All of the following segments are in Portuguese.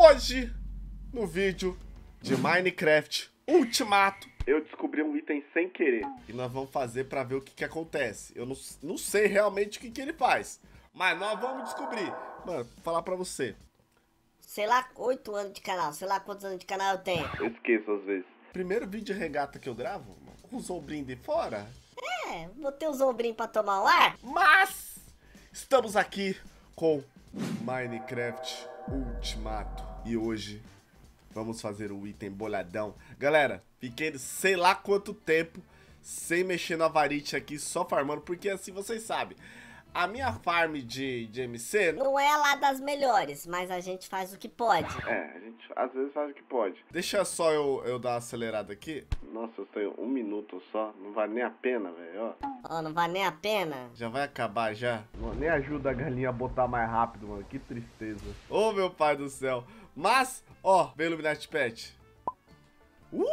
Hoje, no vídeo de Minecraft Ultimato, eu descobri um item sem querer. E nós vamos fazer pra ver o que que acontece. Eu não, não sei realmente o que que ele faz. Mas nós vamos descobrir. Mano, vou falar pra você. Sei lá, 8 anos de canal. Sei lá quantos anos de canal eu tenho. Eu esqueço às vezes. Primeiro vídeo de regata que eu gravo, mano, com os ombrinhos de fora. É, botei os ombrinhos pra tomar um ar. Mas estamos aqui com Minecraft Ultimato. E hoje vamos fazer o item boladão. Galera, fiquei sei lá quanto tempo sem mexer na varite aqui, só farmando, porque assim vocês sabem. A minha farm de, de MC... Não é lá das melhores, mas a gente faz o que pode. É, a gente às vezes faz o que pode. Deixa só eu, eu dar uma acelerada aqui. Nossa, eu tenho um minuto só. Não vale nem a pena, velho, ó. Oh, não vale nem a pena. Já vai acabar, já? Não, nem ajuda a galinha a botar mais rápido, mano. Que tristeza. Ô, oh, meu pai do céu. Mas, ó, vem Illuminati Pet. Uh!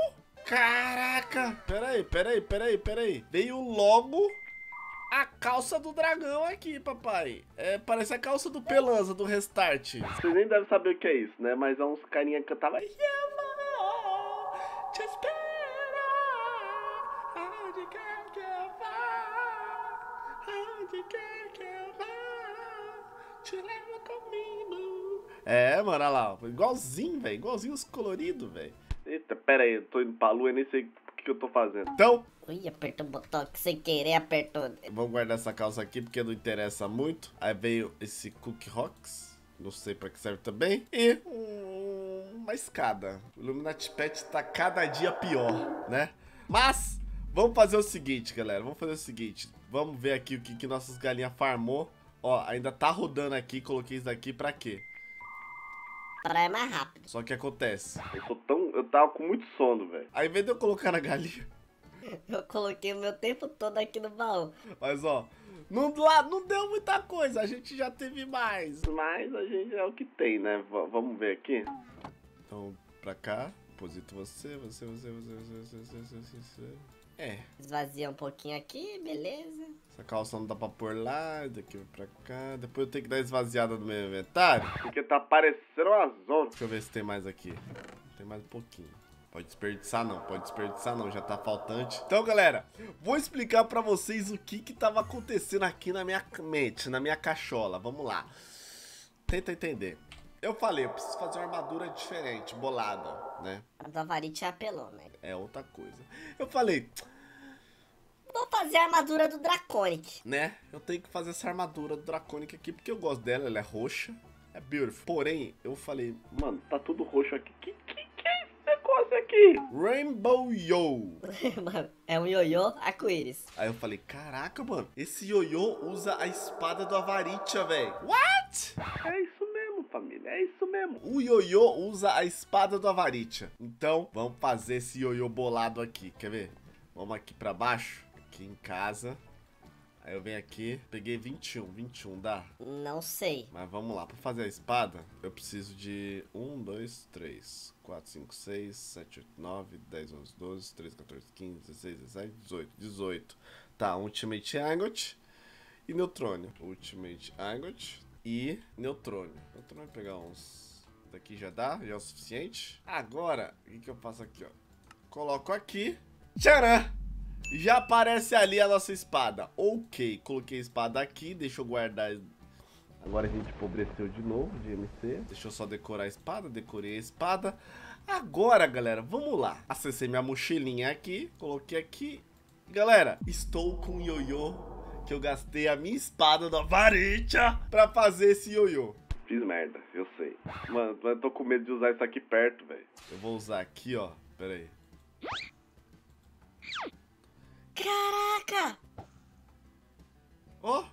Caraca! Peraí, peraí, peraí, peraí. Veio logo a calça do dragão aqui, papai. É, parece a calça do Pelanza, do Restart. Vocês nem devem saber o que é isso, né? Mas é uns carinha que cantava... Te espera, onde quer que eu vá, onde quer que eu vá, te levo comigo. É, mano, olha lá, igualzinho, velho, igualzinho os coloridos, velho. Eita, pera aí, eu tô indo pra lua e nem sei que eu tô fazendo. Então... Ui, apertou o botão que sem querer apertou. Vamos guardar essa calça aqui porque não interessa muito. Aí veio esse Cookie Rocks. Não sei pra que serve também. E uma escada. O Illuminati Pet tá cada dia pior, né? Mas, vamos fazer o seguinte, galera. Vamos fazer o seguinte. Vamos ver aqui o que, que nossas galinhas farmou. Ó, ainda tá rodando aqui. Coloquei isso daqui pra quê? Pra é mais rápido. Só que acontece. Eu tô tão. Eu tava com muito sono, velho. Aí, ao invés de eu colocar na galinha. Eu coloquei o meu tempo todo aqui no baú. Mas ó, não, lá, não deu muita coisa, a gente já teve mais. Mas a gente é o que tem, né? V vamos ver aqui. Então, pra cá, posito você, você, você, você, você, você, você, você. É. Esvazia um pouquinho aqui, beleza. Essa calça não dá pra pôr lá, daqui pra cá. Depois eu tenho que dar esvaziada no meu inventário. Porque tá parecendo uma zona. Deixa eu ver se tem mais aqui. Tem mais um pouquinho. Pode desperdiçar não, pode desperdiçar não, já tá faltante. Então, galera, vou explicar pra vocês o que que tava acontecendo aqui na minha mente, na minha cachola. Vamos lá. Tenta entender. Eu falei, eu preciso fazer uma armadura diferente, bolada, né? A da varite apelou, né? É outra coisa. Eu falei... Vou fazer a armadura do Draconic. Né? Eu tenho que fazer essa armadura do Draconic aqui, porque eu gosto dela, ela é roxa. É beautiful. Porém, eu falei, mano, tá tudo roxo aqui. Que aqui? Rainbow Yo. mano, é um ioiô arco-íris. Aí eu falei, caraca, mano, esse ioiô usa a espada do Avaritia, velho. What? É isso mesmo, família, é isso mesmo. O ioiô usa a espada do Avaritia. Então, vamos fazer esse ioiô bolado aqui, quer ver? Vamos aqui pra baixo, aqui em casa. Aí eu venho aqui, peguei 21, 21 dá? Não sei. Mas vamos lá, pra fazer a espada, eu preciso de 1, 2, 3, 4, 5, 6, 7, 8, 9, 10, 11, 12, 13, 14, 15, 16, 17, 18, 18. Tá, Ultimate Angot e Neutrônio. Ultimate Angot e Neutrônio. Neutrônio pegar uns... Daqui já dá, já é o suficiente. Agora, o que, que eu faço aqui, ó? Coloco aqui. Tcharam! Já aparece ali a nossa espada. Ok, coloquei a espada aqui, deixa eu guardar... Agora a gente empobreceu de novo de MC. Deixa eu só decorar a espada, decorei a espada. Agora, galera, vamos lá. Acessei minha mochilinha aqui, coloquei aqui. Galera, estou com o ioiô que eu gastei a minha espada da varita pra fazer esse ioiô. Fiz merda, eu sei. Mano, eu tô com medo de usar isso aqui perto, velho. Eu vou usar aqui, ó. Pera aí. Caraca! Ó! Oh.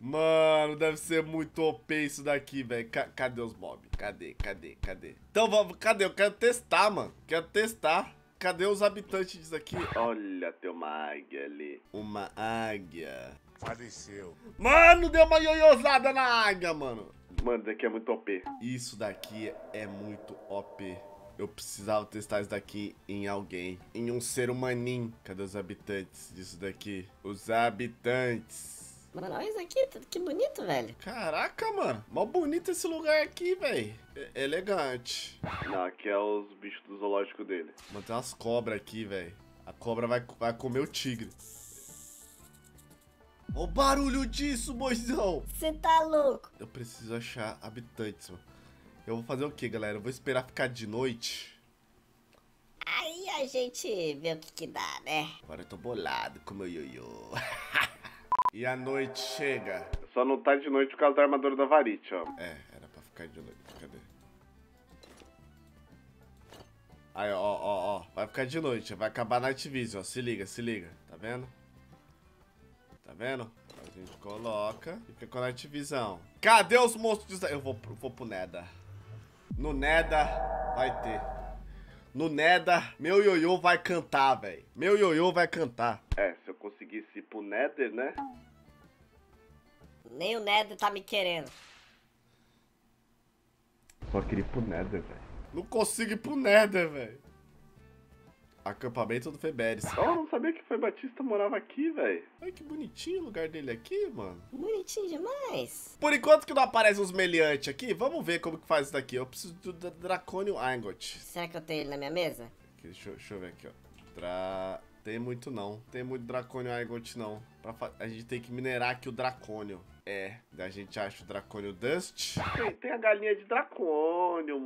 Mano, deve ser muito OP isso daqui, velho. Cadê os mobs? Cadê, cadê, cadê? Então vamos, cadê? Eu quero testar, mano. Quero testar. Cadê os habitantes disso aqui? Olha, tem uma águia ali. Uma águia. Faleceu. Mano, deu uma ioiosada na águia, mano. Mano, isso daqui é muito OP. Isso daqui é muito OP. Eu precisava testar isso daqui em alguém. Em um ser humaninho. Cadê os habitantes disso daqui? Os habitantes. Mano, olha isso aqui, que bonito, velho. Caraca, mano. Mó bonito esse lugar aqui, velho. É elegante. Não, aqui é os bichos do zoológico dele. Mano, tem umas cobras aqui, velho. A cobra vai, vai comer o tigre. Olha o barulho disso, boizão. Você tá louco? Eu preciso achar habitantes, mano. Eu vou fazer o que, galera? Eu vou esperar ficar de noite. Aí a gente vê o que que dá, né? Agora eu tô bolado com o meu ioiô. e a noite chega. Só não tá de noite por causa da armadura da Varite, ó. É, era pra ficar de noite. Cadê? Aí, ó, ó, ó. Vai ficar de noite. Vai acabar a Night Vision, ó. Se liga, se liga. Tá vendo? Tá vendo? A gente coloca e fica com a Night Vision. Cadê os monstros? Eu vou, eu vou pro Nether. No Nether vai ter. No Nether, meu ioiô vai cantar, velho. Meu ioiô vai cantar. É, se eu conseguisse ir pro Nether, né? Nem o Nether tá me querendo. Só queria ir pro Nether, velho. Não consigo ir pro Nether, velho. Acampamento do Feberes. Oh, não sabia que foi Batista morava aqui, velho. Ai, que bonitinho o lugar dele aqui, mano. Bonitinho demais. Por enquanto que não aparece os meliantes aqui, vamos ver como que faz isso daqui. Eu preciso do Dracônio Angot. Será que eu tenho ele na minha mesa? Aqui, deixa, deixa, eu ver aqui, ó. Dra... Tem muito não. Tem muito Dracônio Angot não. Pra A gente tem que minerar aqui o Dracônio. É, a gente acha o Dracônio Dust. Tem, tem a galinha de Dracônio,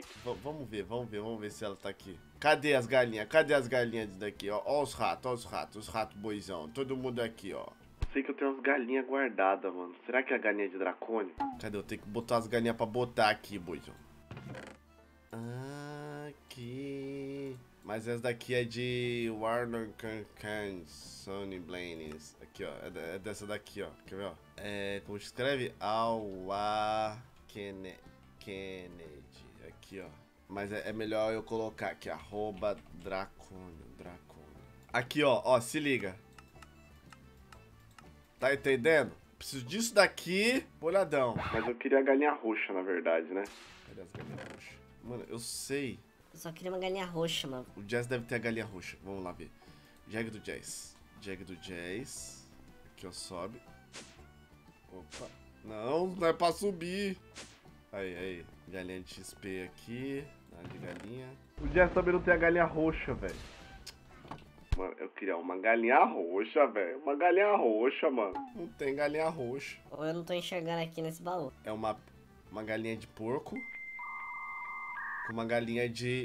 moleque. V vamos ver, vamos ver, vamos ver se ela tá aqui. Cadê as galinhas? Cadê as galinhas daqui, ó? Ó os ratos, ó os ratos, os ratos boizão. Todo mundo aqui, ó. Sei que eu tenho umas galinhas guardadas, mano. Será que é a galinha de Dracônio? Cadê? Eu tenho que botar as galinhas pra botar aqui, boizão. Aqui. Mas essa daqui é de Warner Khan Sonny Blaines. Aqui, ó. É, é, dessa daqui, ó. Quer ver, ó? É, como se escreve? Awa Kennedy. Aqui, ó. Mas é, é, melhor eu colocar aqui, arroba Dracônio. Dracônio. Aqui, ó. Ó, se liga. Tá entendendo? Preciso disso daqui, bolhadão. Mas eu queria a galinha roxa, na verdade, né? Cadê as galinhas roxas? Mano, eu sei eu só queria uma galinha roxa, mano. O Jazz deve ter a galinha roxa. Vamos lá ver. Jag do Jazz. Jag do Jazz. Aqui, ó, sobe. Opa. Não, não é pra subir. Aí, aí. Galinha de XP aqui. Nada de galinha. O Jazz também não tem a galinha roxa, velho. Mano, eu queria uma galinha roxa, velho. Uma galinha roxa, mano. Não tem galinha roxa. Ou eu não tô enxergando aqui nesse baú. É uma, uma galinha de porco com uma galinha de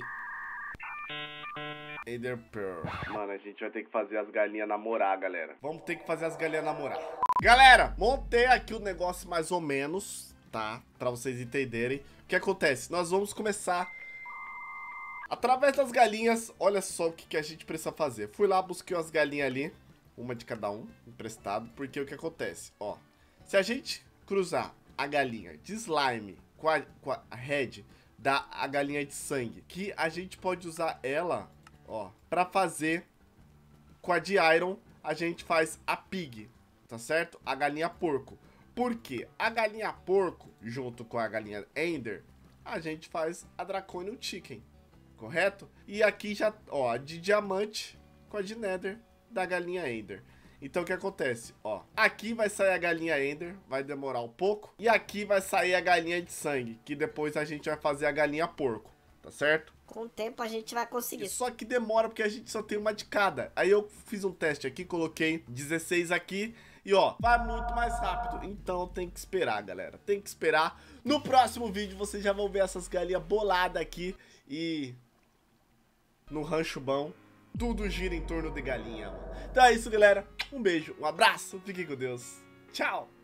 Ender Pearl. Mano, a gente vai ter que fazer as galinhas namorar, galera. Vamos ter que fazer as galinhas namorar. Galera, montei aqui o negócio mais ou menos, tá? Pra vocês entenderem. O que acontece? Nós vamos começar... Através das galinhas, olha só o que, que a gente precisa fazer. Fui lá, busquei umas galinhas ali, uma de cada um, emprestado, porque o que acontece? Ó, se a gente cruzar a galinha de slime com a, com a red, da a galinha de sangue, que a gente pode usar ela, ó, para fazer com a de iron, a gente faz a pig, tá certo? A galinha porco. Por quê? A galinha porco, junto com a galinha ender, a gente faz a draconium chicken, correto? E aqui já, ó, de diamante com a de nether da galinha ender. Então o que acontece? Ó, aqui vai sair a galinha Ender, vai demorar um pouco. E aqui vai sair a galinha de sangue, que depois a gente vai fazer a galinha porco, tá certo? Com o tempo a gente vai conseguir. Só que demora porque a gente só tem uma de cada. Aí eu fiz um teste aqui, coloquei 16 aqui. E ó, vai muito mais rápido. Então tem que esperar, galera. Tem que esperar. No próximo vídeo vocês já vão ver essas galinhas boladas aqui. E no rancho bom tudo gira em torno de galinha, mano. Então é isso, galera. Um beijo, um abraço, fiquem com Deus. Tchau!